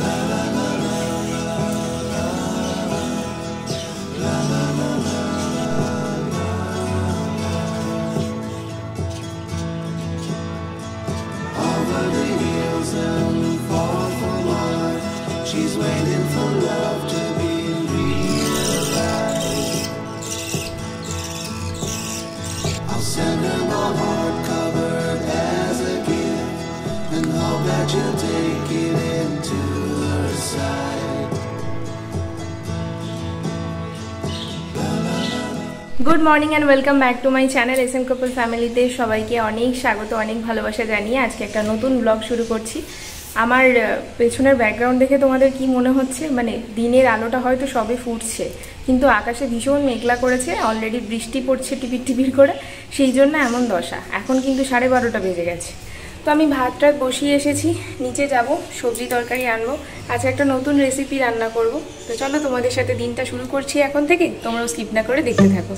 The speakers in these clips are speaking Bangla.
love. Good morning and welcome back to my channel S M couple ফ্যামিলিতে সবাইকে অনেক স্বাগত, অনেক ভালোবাসা জানিয়ে আজকে একটা নতুন ব্লগ শুরু করছি। আমার পেছনের ব্যাকগ্রাউন্ড দেখে তোমাদের কি মনে হচ্ছে? মানে দিনের আলোটা হয়তো সবে ফুটছে, কিন্তু আকাশে ভীষণ মেঘলা করেছে অলরেডি বৃষ্টি পড়ছে টিপির টিপির করে, সেই জন্য এমন দশা। এখন কিন্তু সাড়ে বারোটা বেজে গেছে। তো আমি ভাতটা বসিয়ে এসেছি, নিচে যাব, সবজি তরকারি আনব আজকে একটা নতুন রেসিপি রান্না করব। তো চলো তোমাদের সাথে দিনটা শুরু করছি এখন থেকে, তোমরাও স্কিপ না করে দেখতে থাকো।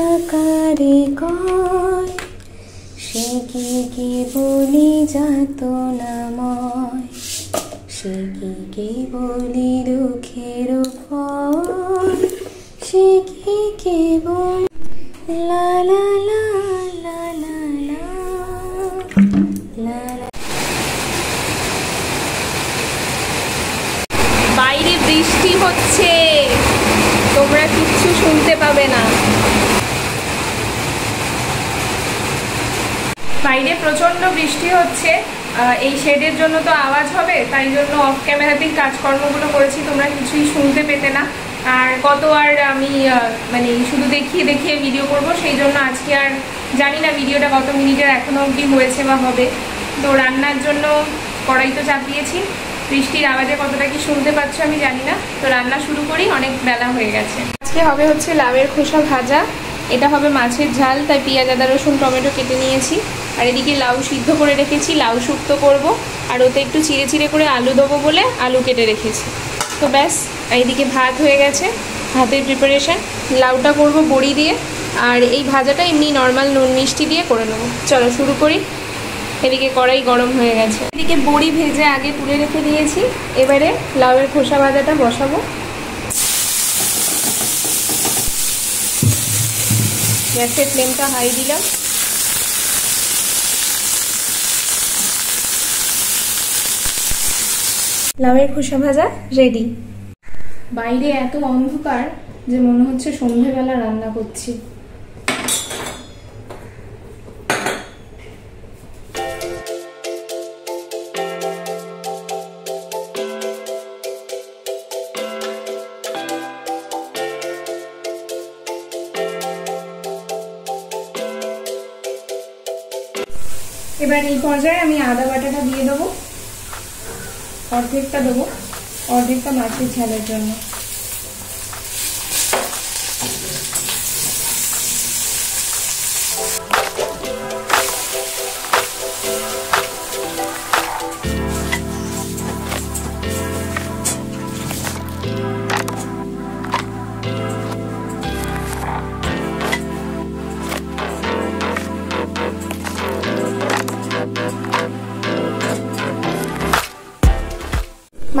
চাকারে কয়? সে কি কে বলি যাত নাময় সে কি কে বলি দুঃখের ফল সে কি কে বল? লা লা লা লা লা। বাইরে বৃষ্টি হচ্ছে। তোমরা কিচ্ছু শুনতে পাবে না। বাইরে প্রচণ্ড বৃষ্টি হচ্ছে এই শেডের জন্য তো আওয়াজ হবে, তাই জন্য অফ ক্যামেরাতেই কাজকর্মগুলো করেছি, তোমরা কিছুই শুনতে পেতে না। আর কত আর আমি মানে শুধু দেখিয়ে দেখিয়ে ভিডিও করব, সেই জন্য আজকে আর জানি না ভিডিওটা কত মিনিটের এখনও অবধি হয়েছে বা হবে। তো রান্নার জন্য কড়াই তো চাপিয়েছি বৃষ্টির আওয়াজে কতটা কি শুনতে পাচ্ছ আমি জানি না। তো রান্না শুরু করি, অনেক বেলা হয়ে গেছে। আজকে হবে হচ্ছে লাউয়ের খোসা ভাজা, এটা হবে মাছের ঝাল, তাই পেঁয়াজ, আদা, রসুন, টমেটো কেটে নিয়েছি। আর এদিকে লাউ সিদ্ধ করে রেখেছি, লাউ শুক্তো করব। আর ওতে একটু চিড়ে চিড়ে করে আলু দেবো বলে আলু কেটে রেখেছি। তো ব্যাস এইদিকে ভাত হয়ে গেছে, ভাতের প্রিপারেশন লাউটা করব বড়ি দিয়ে, আর এই ভাজাটা এমনি নর্মাল নুন মিষ্টি দিয়ে করে নেব। চলো শুরু করি। এদিকে কড়াই গরম হয়ে গেছে। এদিকে বড়ি ভেজে আগে তুলে রেখে দিয়েছি। এবারে লাউয়ের খোসা ভাজাটা বসাবো। গ্যাসের ফ্লেমটা হাই দিলাম। লাউয়ের খোসা ভাজা রেডি বাইরে এত অন্ধকার যে মনে হচ্ছে সন্ধেবেলা রান্না করছি। এবার এই পর্যায়ে আমি আদা বাটাটা দিয়ে অর্ধেকটা দেবো অর্ধেকটা মাছের ঝালের জন্য।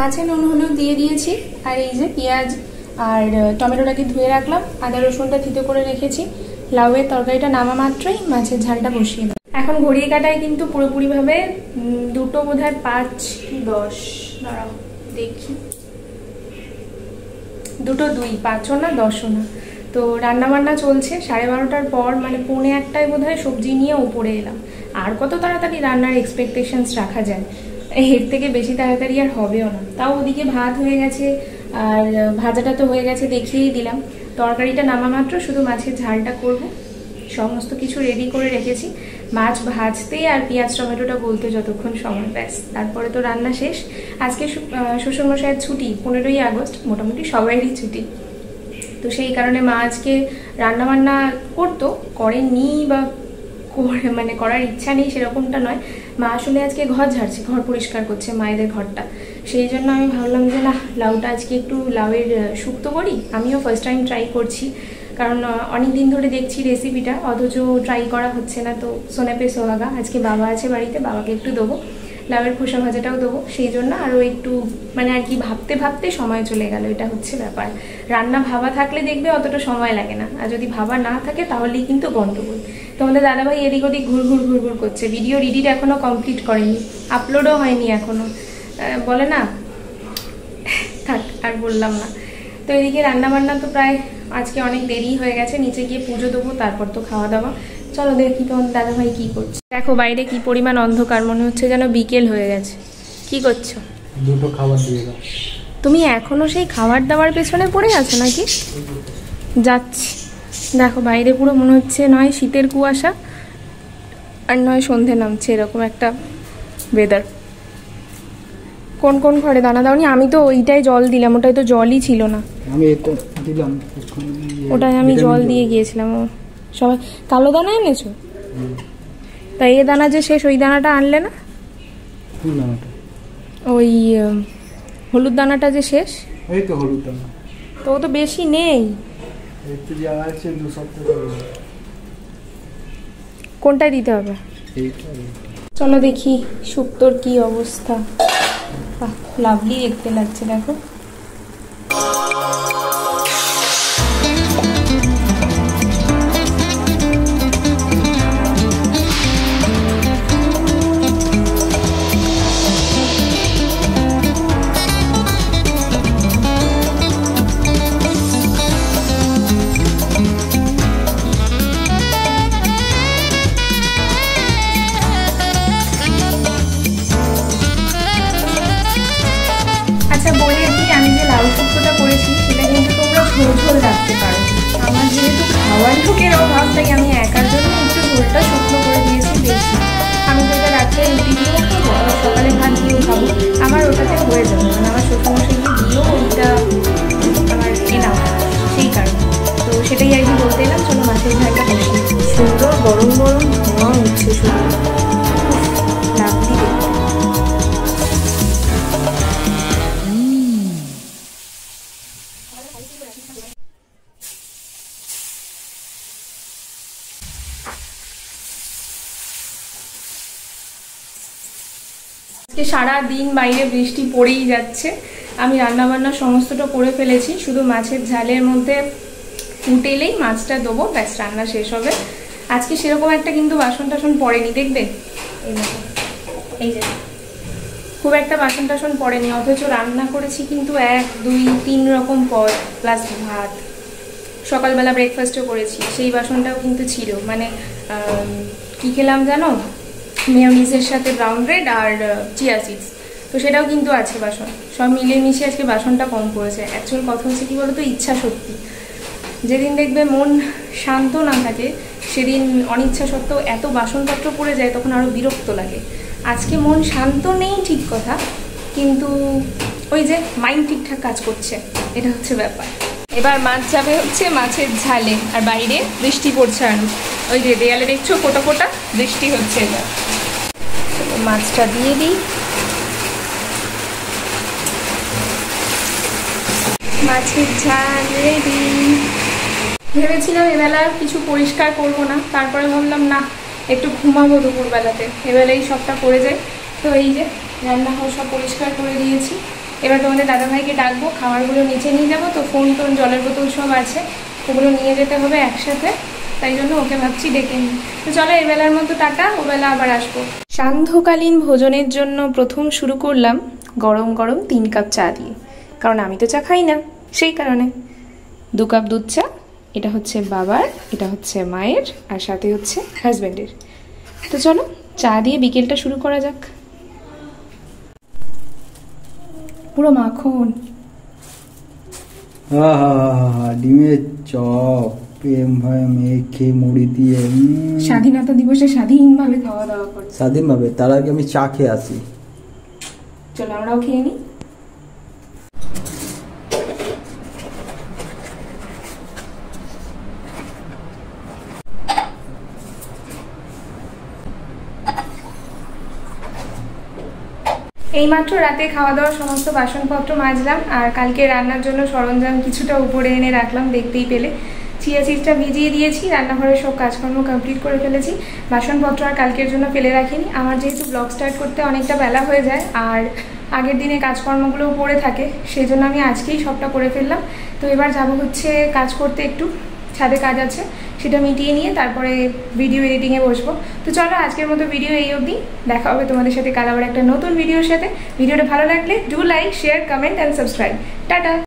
মাছে নুন হলুদ দিয়ে দিয়েছি, আর এই যে পেঁয়াজ আর টমেটোটাকে ধুয়ে রাখলাম, আদা রসুনটা থিতো করে রেখেছি। লাউয়ের তরকারিটা নামা মাত্রই মাছের ঝালটা বসিয়ে দেবো এখন ঘড়ির কাটায় কিন্তু পুরোপুরিভাবে দুটো বোধ হয় পাঁচ, দশ দেখি। দুটো দুই, পাঁচও না, দশও না। তো রান্না বান্না চলছে, সাড়ে বারোটার পর মানে পৌনে একটায় বোধ সবজি নিয়ে উপরে এলাম। আর কত তাড়াতাড়ি রান্নার এক্সপেকটেশনস রাখা যায়। এর থেকে বেশি তাড়াতাড়ি আর হবেও না। তাও ওদিকে ভাত হয়ে গেছে, আর ভাজাটা তো হয়ে গেছে দেখিয়েই দিলাম। তরকারিটা নামা মাত্র, শুধু মাছের ঝালটা করব। সমস্ত কিছু রেডি করে রেখেছি। মাছ ভাজতে আর পেঁয়াজ টমেটোটা বলতে যতক্ষণ সময় ব্যাস। তারপরে তো রান্না শেষ। আজকে শ্বশুরমশাইয়ের ছুটি, পনেরোই আগস্ট, মোটামুটি সবাইরই ছুটি। তো সেই কারণে মা আজকে রান্না বান্না করতো করেনি বা করে মানে করার ইচ্ছা নেই সেরকমটা নয়। মা আসলে আজকে ঘর ঝাড়ছে, ঘর পরিষ্কার করছে মায়েদের ঘরটা। সেই জন্য আমি ভাবলাম যে, না, লাউটা আজকে একটু লাউয়ের শুক্তো করি। আমিও ফার্স্ট টাইম ট্রাই করছি। কারণ অনেক দিন ধরে দেখছি রেসিপিটা অথচ ট্রাই করা হচ্ছে না। তো সোনাপে সোহাগা, আজকে বাবা আছে বাড়িতে, বাবাকে একটু দেবো। লাউয়ের খোসা ভাজাটাও দেবো। সেই জন্য আরও একটু মানে আর কি ভাবতে ভাবতে সময় চলে গেল, এটা হচ্ছে ব্যাপার। রান্না ভাবা থাকলে দেখবে অতটা সময় লাগে না। আর যদি ভাবা না থাকে, তাহলেই কিন্তু গন্ডগোল তোমাদের দাদাভাই এদিক ওদিক ঘুর ঘুর ঘুর ঘুর করছে। ভিডিও রিডিট এখনও কমপ্লিট করেনি। আপলোডও হয়নি এখনও বলে না? থাক আর বললাম না। তো এদিকে রান্না বান্না তো প্রায় আজকে অনেক দেরি হয়ে গেছে। নিচে গিয়ে পুজো দেবো তারপর তো খাওয়া দাওয়া চলো দেখি তোমার দাদা ভাই কি করছে। দেখো বাইরে কি পরিমাণ অন্ধকার মনে হচ্ছে যেন বিকেল হয়ে গেছে। কি করছ? দুটো খাবার দিয়ে দাও। তুমি এখনও সেই খাবার দাবার পেছনে পড়ে আছো নাকি? যাচ্ছি। দেখো বাইরে পুরো মনে হচ্ছে নয় শীতের কুয়াশা আর নয় সন্ধে নামছে এরকম একটা ওয়েদার কোন কোন ঘরে দানা দাওনি? আমি তো ওইটাই জল দিলাম ওটাই তো জলই ছিল না। আমি এটা দিলাম ওটাই আমি জল দিয়ে গিয়েছিলাম সবাই কালো দানা এনেছো? তাই এ দানা যে শেষ ওই দানাটা আনলে না? ওই হলুদ দানাটা যে শেষ? এই তো হলুদ দানা। তো ও তো বেশি নেই। কোনটায় দিতে হবে? চলো দেখি শুক্তোর কি অবস্থা। লাভলি দেখতে লাগছে দেখো। আজকে সারা দিন বাইরে বৃষ্টি পড়েই যাচ্ছে। আমি রান্নাবান্না সমস্তটা করে ফেলেছি, শুধু মাছের ঝালের মধ্যে ফুটেলেই মাছটা দেবো, ব্যাস, রান্না শেষ হবে। আজকে সেরকম একটা কিন্তু বাসন টাসন পড়েনি, দেখবে? এই যে। খুব একটা বাসন টাসন পড়েনি, অথচ রান্না করেছি কিন্তু এক, দুই, তিন রকম পদ, প্লাস ভাত। সকালবেলা ব্রেকফাস্টও করেছি, সেই বাসনটাও কিন্তু ছিল। মানে কি খেলাম জানো? মেয়নিজের সাথে ব্রাউন ব্রেড আর চিয়া সিডস তো সেটাও কিন্তু আছে বাসন। সব মিলিয়ে মিশিয়ে আজকে বাসনটা কম পড়েছে। অ্যাকচুয়াল কথা হচ্ছে কি বলতো, ইচ্ছা শক্তি। যেদিন দেখবে মন শান্ত না থাকে, সেদিন অনিচ্ছা সত্ত্বেও এত বাসনপত্র পড়ে যায়, তখন আরও বিরক্ত লাগে। আজকে মন শান্ত নেই, ঠিক কথা। কিন্তু ওই যে মাইন্ড ঠিকঠাক কাজ করছে, এটা হচ্ছে ব্যাপার। এবার মাছ যাবে হচ্ছে মাছের ঝালে। আর বাইরে বৃষ্টি পড়ছে আরও। ওই যে দেয়ালে দেখছ, ফোটা ফোটা বৃষ্টি হচ্ছে এবার। মাছটা দিয়ে দিই। মাছের ঝাল রেডি ভেবেছিলাম এবেলা আর কিছু পরিষ্কার করব না, তারপরে ভাবলাম, না, একটু ঘুমাবো দুপুরবেলাতে। এবেলাই সবটা করে যায়। তো এই যে, রান্নাঘর সব পরিষ্কার করে দিয়েছি। এবার তোমাদের দাদাভাইকে ডাকবো, খাবারগুলো নিচে নিয়ে যাব। তো ফোন টোন, জলের বোতল সব আছে, ওগুলো নিয়ে যেতে হবে একসাথে। তাই জন্য ওকে ভাবছি ডেকে নিই। তো চলো এবেলার মতো টাটা ওবেলা আবার আসব। সান্ধ্যকালীন ভোজনের জন্য প্রথম শুরু করলাম গরম গরম তিন কাপ চা দিয়ে। কারণ আমি তো চা খাই না সেই কারণে। দু কাপ দুধ চা এটা হচ্ছে বাবার এটা হচ্ছে মায়ের আর সাথে হচ্ছে হাজব্যান্ডের। তো চলো চা দিয়ে বিকেলটা শুরু করা যাক। পুরো মাখন। ডিমের চপ। প্রেম ভাই মেখে মুড়ি দিয়ে স্বাধীনতা দিবসে স্বাধীনভাবে খাওয়া দাওয়া করছে। স্বাধীনভাবে তার আগে আমি চা খেয়ে আসি। চলো আমরাও খেয়ে নিই। এইমাত্র রাতে খাওয়া দাওয়ার সমস্ত বাসনপত্র মাজলাম আর কালকে রান্নার জন্য সরঞ্জাম কিছুটা উপরে এনে রাখলাম দেখতেই পেলে। চিয়া সিডসটা ভিজিয়ে দিয়েছি, রান্নাঘরের সব কাজকর্ম কমপ্লিট করে ফেলেছি। বাসনপত্র আর কালকের জন্য ফেলে রাখিনি। আমার যেহেতু ব্লগ স্টার্ট করতে অনেকটা বেলা হয়ে যায়, আর আগের দিনে কাজকর্মগুলোও পড়ে থাকে সেই জন্য আমি আজকেই সবটা করে ফেললাম। তো এবার যাব হচ্ছে কাজ করতে একটু, ছাদে কাজ আছে, সেটা মিটিয়ে নিয়ে তারপরে ভিডিও এডিটিংয়ে বসবো। তো চলো আজকের মতো ভিডিও এই অবধি, দেখা হবে তোমাদের সাথে কাল আবার একটা নতুন ভিডিওর সাথে। ভিডিওটা ভালো লাগলে do like share comment and subscribe tata!